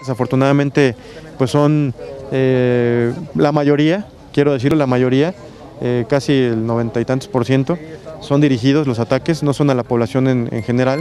Desafortunadamente, pues son eh, la mayoría, quiero decirlo, la mayoría, eh, casi el noventa y tantos por ciento, son dirigidos los ataques, no son a la población en, en general.